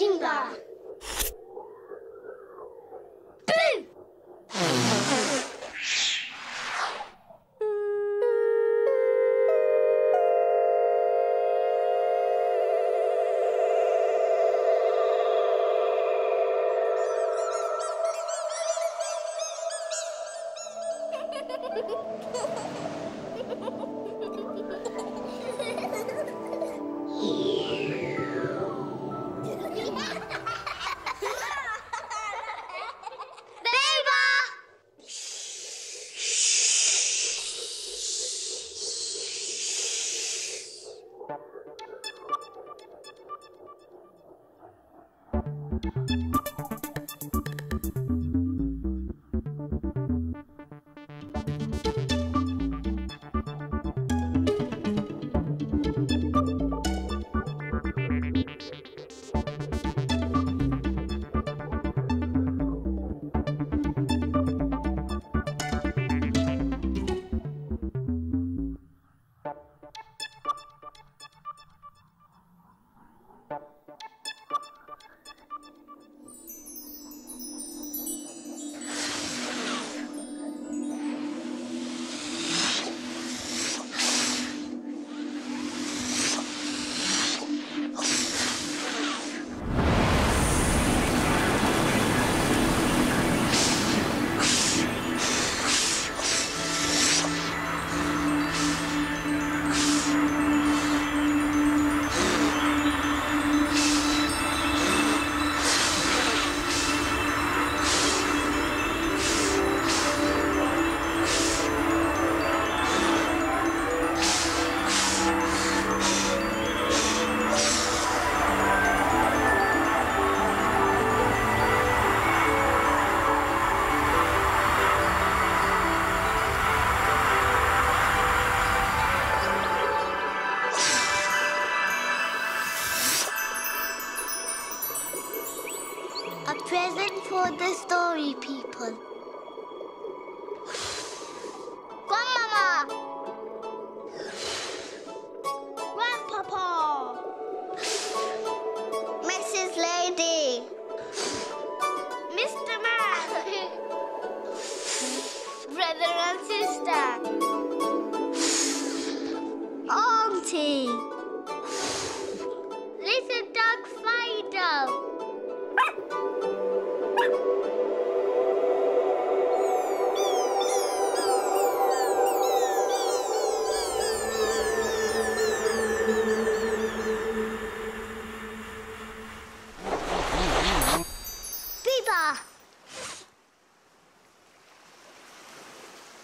Simba.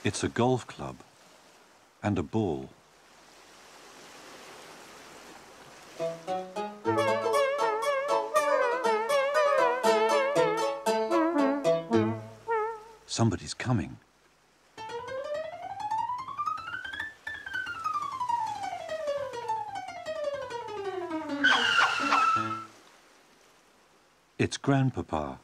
It's a golf club and a ball. Somebody's coming. It's Grandpappa.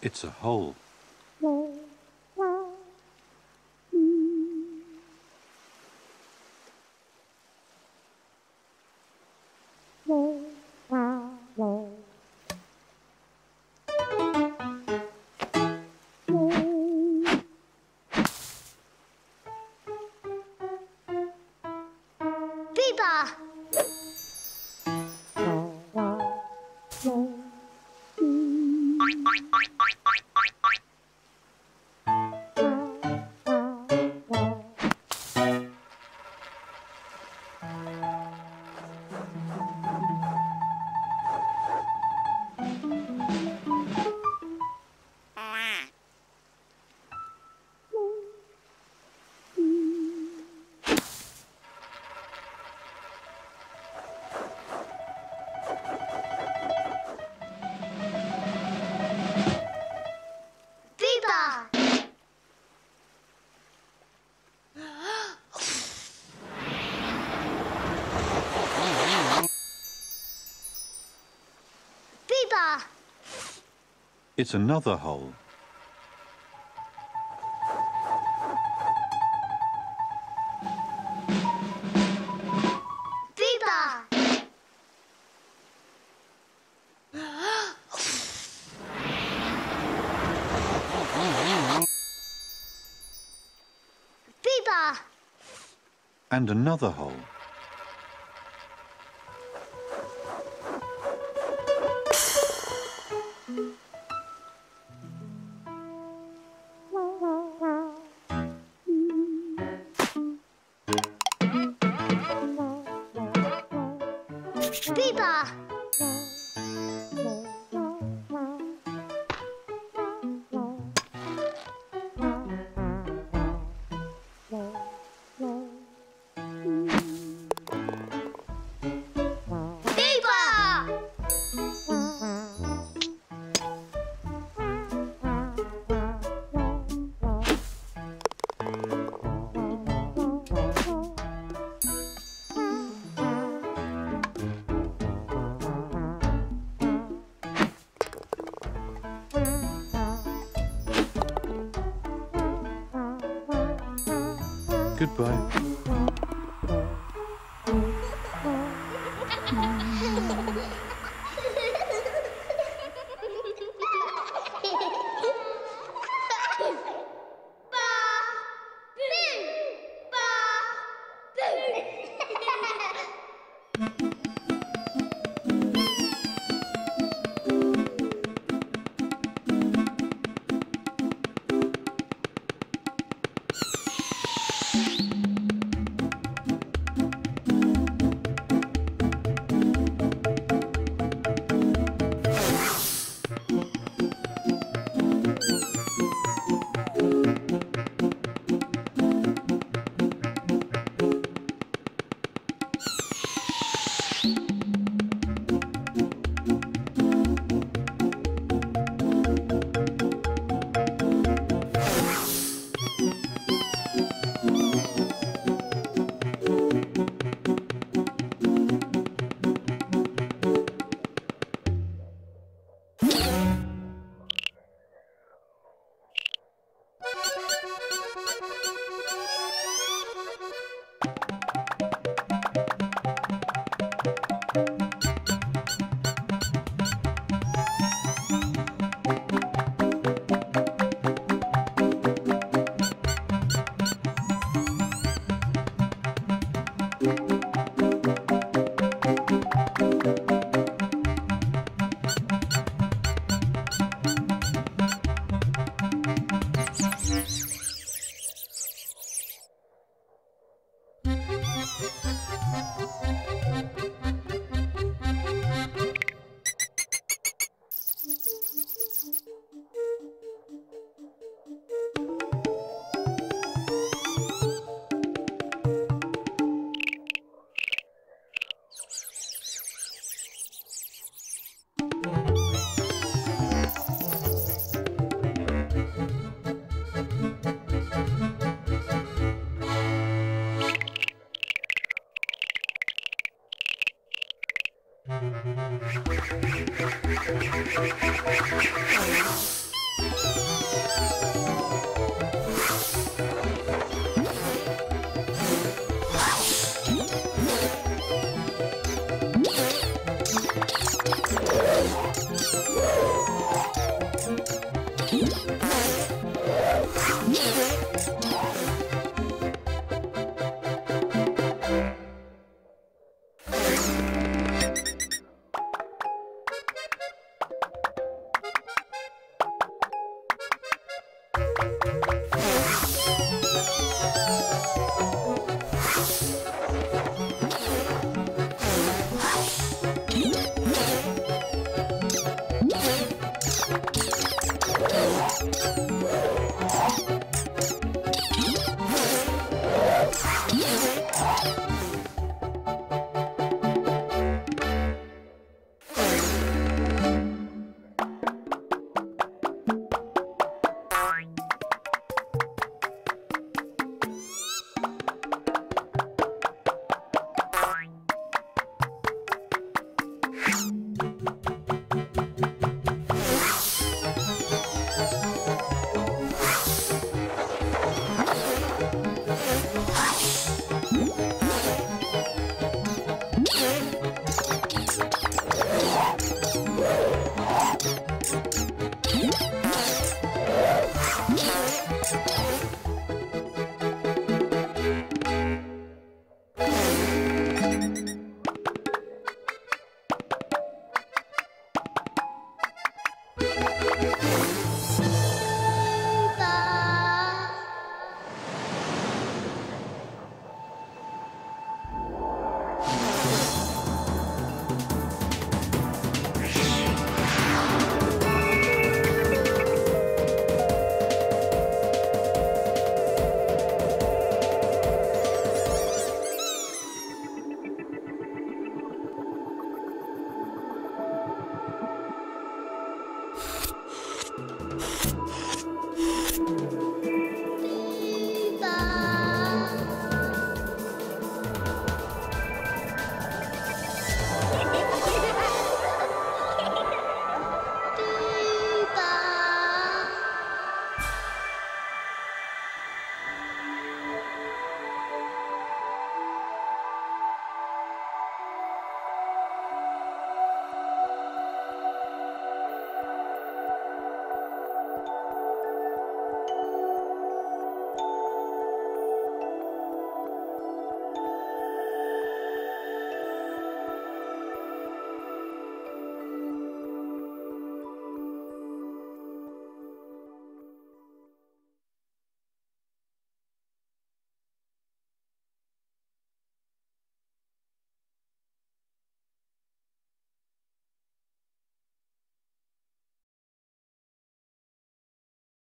It's a hole. Biba! It's another hole. And another hole. Bye.